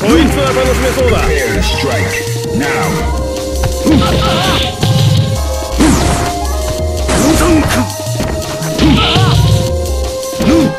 こいつは楽しめそうだ Ooh!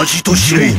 恥と知れ